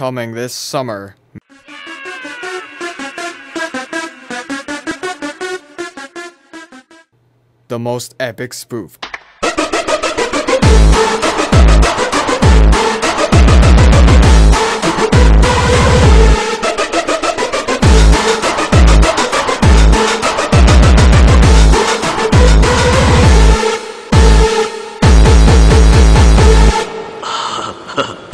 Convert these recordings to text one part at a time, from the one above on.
coming this summer. The most epic spoof.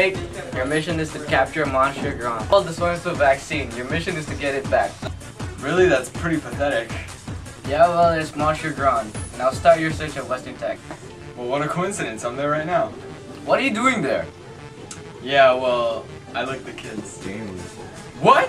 Snake, your mission is to capture Monsieur Grand. Well, this one's the vaccine. Your mission is to get it back. Really? That's pretty pathetic. Yeah, well, it's Monsieur Grand. Now start your search at Western Tech. Well, what a coincidence. I'm there right now. What are you doing there? Yeah, well, I like the kids. What?